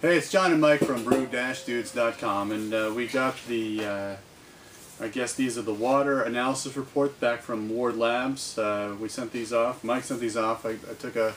Hey, it's John and Mike from brew-dudes.com, and uh, we got the, uh, I guess these are the water analysis report back from Ward Labs. Uh, we sent these off. Mike sent these off. I, I took a,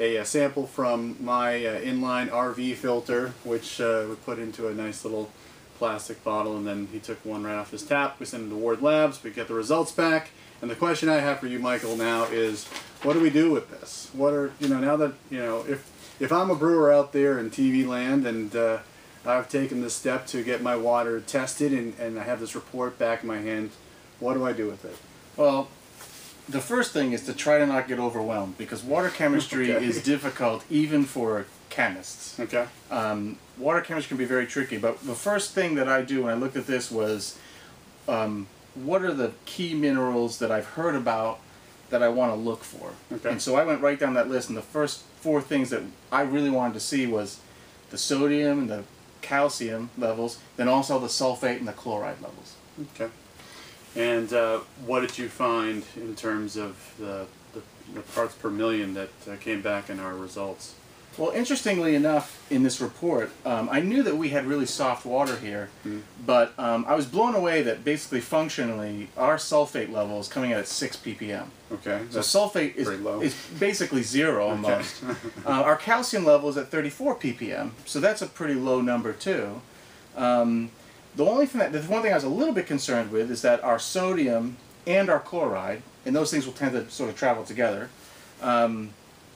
a, a, sample from my uh, inline RV filter, which uh, we put into a nice little plastic bottle, and then he took one right off his tap. We sent it to Ward Labs. We get the results back, and the question I have for you, Michael, now is, what do we do with this? What are you know now that you know if if I'm a brewer out there in TV land and uh, I've taken the step to get my water tested and, and I have this report back in my hand, what do I do with it? Well, the first thing is to try to not get overwhelmed because water chemistry okay. is difficult even for chemists. Okay. Um, water chemistry can be very tricky, but the first thing that I do when I looked at this was um, what are the key minerals that I've heard about that I want to look for. Okay. And so I went right down that list, and the first four things that I really wanted to see was the sodium and the calcium levels, then also the sulfate and the chloride levels. Okay. And uh, what did you find in terms of the, the, the parts per million that uh, came back in our results? Well, interestingly enough, in this report, um, I knew that we had really soft water here, mm. but um, I was blown away that basically functionally our sulfate level is coming out at 6 ppm. Okay. So sulfate is, is basically zero almost. uh, our calcium level is at 34 ppm, so that's a pretty low number too. Um, the only thing that, the one thing I was a little bit concerned with is that our sodium and our chloride, and those things will tend to sort of travel together,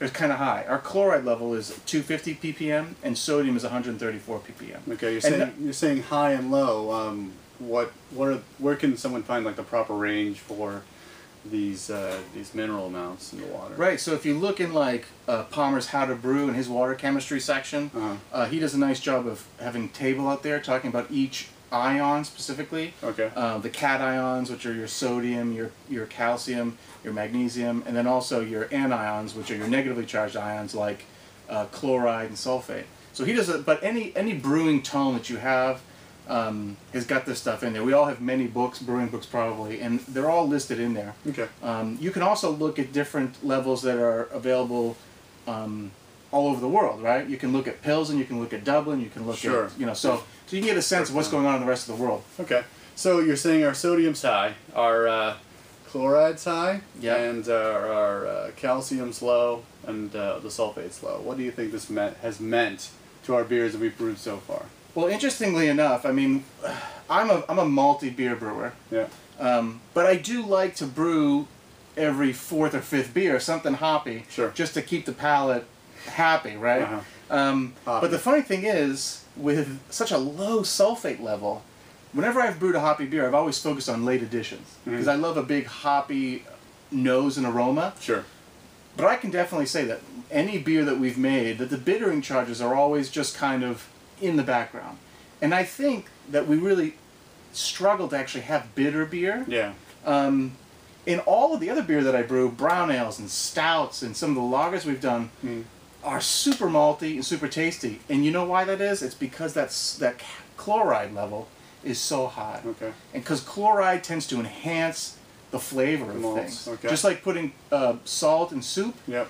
it's kind of high. Our chloride level is 250 ppm, and sodium is 134 ppm. Okay, you're saying you're saying high and low. Um, what what are, where can someone find like the proper range for these uh, these mineral amounts in the water? Right. So if you look in like uh, Palmer's How to Brew in his water chemistry section, uh-huh. uh, he does a nice job of having table out there talking about each ion specifically. Okay. Uh, the cations, which are your sodium, your your calcium, your magnesium, and then also your anions, which are your negatively charged ions like uh, chloride and sulfate. So he does it, but any any brewing tome that you have um, has got this stuff in there. We all have many books, brewing books probably, and they're all listed in there. Okay. Um, you can also look at different levels that are available um, all over the world, right? You can look at Pilsen, you can look at Dublin, you can look sure. at, you know, so, so you can get a sense of what's going on in the rest of the world. Okay. So you're saying our sodium's high, our uh, chloride's high, yeah. and uh, our uh, calcium's low, and uh, the sulfate's low. What do you think this meant, has meant to our beers that we've brewed so far? Well, interestingly enough, I mean, I'm a, I'm a malty beer brewer. Yeah. Um, but I do like to brew every fourth or fifth beer, something hoppy, sure. just to keep the palate happy, right? Uh-huh. Um, but the funny thing is, with such a low sulfate level, whenever I've brewed a hoppy beer, I've always focused on late additions because mm-hmm. I love a big hoppy nose and aroma. Sure. But I can definitely say that any beer that we've made, that the bittering charges are always just kind of in the background. And I think that we really struggle to actually have bitter beer. Yeah. Um, in all of the other beer that I brew, brown ales and stouts and some of the lagers we've done mm. Are super malty and super tasty. And you know why that is? It's because that's that chloride level is so high. Okay. And because chloride tends to enhance the flavor of Malts. things. Okay. Just like putting uh, salt in soup. Yep.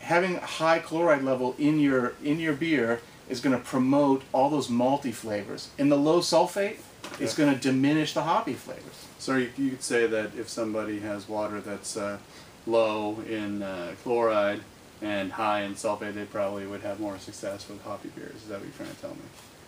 Having a high chloride level in your in your beer is going to promote all those malty flavors. And the low sulfate yeah. is going to diminish the hoppy flavors. So you, you could say that if somebody has water that's uh, low in uh, chloride and high in sulfate, they probably would have more success with hoppy beers. Is that what you're trying to tell me?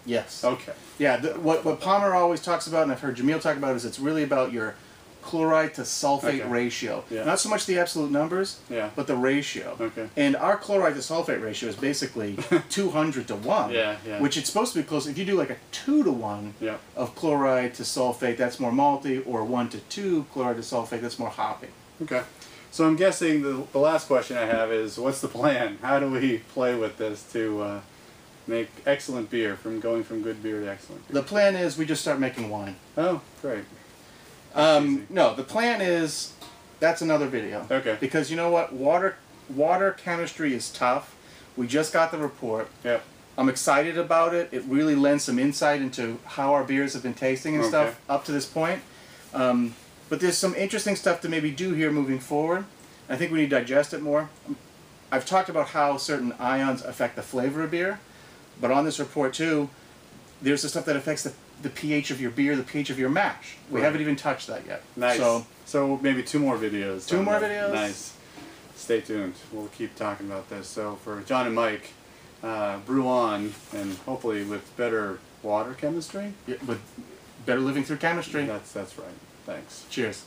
Yes. Okay. Yeah. The, what what Palmer always talks about, and I've heard Jamil talk about, is it's really about your chloride to sulfate okay. ratio. Yeah. Not so much the absolute numbers, yeah. but the ratio. Okay. And our chloride to sulfate ratio is basically 200 to 1. Yeah, yeah. Which it's supposed to be close. If you do like a 2 to 1 yeah. of chloride to sulfate, that's more malty, or 1 to 2 chloride to sulfate, that's more hoppy. Okay. So I'm guessing the, the last question I have is what's the plan? How do we play with this to uh, make excellent beer from going from good beer to excellent beer? The plan is we just start making wine. Oh, great. Um, no, the plan is that's another video. Okay. Because you know what, water water chemistry is tough. We just got the report. Yep. I'm excited about it. It really lends some insight into how our beers have been tasting and okay. stuff up to this point. Um, but there's some interesting stuff to maybe do here moving forward. I think we need to digest it more. I've talked about how certain ions affect the flavor of beer, but on this report too, there's the stuff that affects the, the pH of your beer, the pH of your mash. We Right. haven't even touched that yet. Nice. So So maybe two more videos. Two more that. videos? Nice. Stay tuned. We'll keep talking about this. So for John and Mike, uh, brew on, and hopefully with better water chemistry. yeah, with better living through chemistry. That's that's right. Thanks. Cheers.